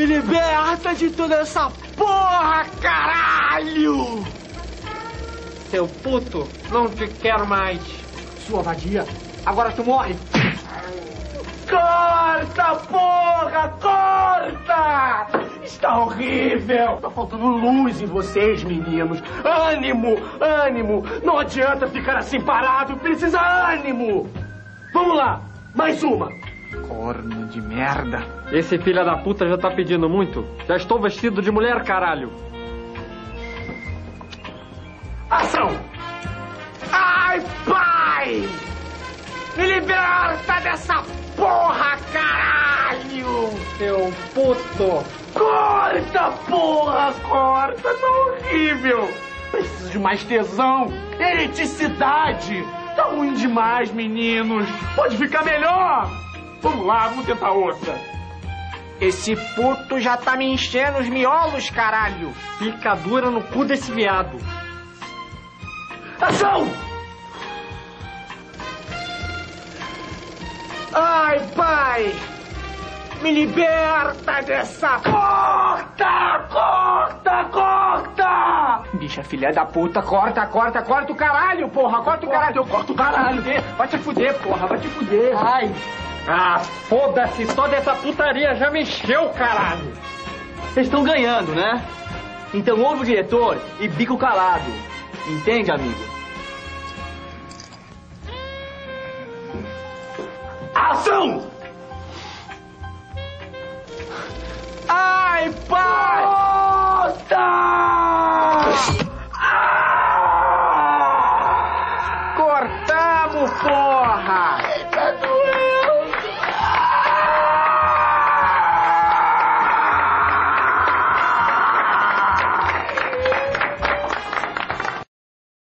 Me liberta de toda essa porra, caralho! Seu puto, não te quero mais. Sua vadia, agora tu morre. Corta, porra, corta! Está horrível! Tá faltando luz em vocês, meninos. Ânimo, ânimo! Não adianta ficar assim parado, precisa ânimo! Vamos lá, mais uma! Corno de merda! Esse filho da puta já tá pedindo muito. Já estou vestido de mulher, caralho. Ação! Ai, pai! Me liberta dessa porra, caralho! Seu puto! Corta, porra, corta! Tá horrível! Preciso de mais tesão, ereticidade! Tá ruim demais, meninos! Pode ficar melhor! Vamos lá, vamos tentar outra. Esse puto já tá me enchendo os miolos, caralho! Picadura no cu desse viado. Ação! Ai, pai! Me liberta dessa... Corta! Corta! Corta! Bicha filha da puta, corta, corta, corta o caralho, porra! Corta o caralho! Eu corto o caralho! Vai te fuder, porra! Vai te fuder! Ai! Ah, foda-se, só dessa putaria já me encheu, caralho. Vocês estão ganhando, né? Então ouve o diretor e bico calado. Entende, amigo? Ação! Ai, pai! Corta! Ah! Cortamos, porra!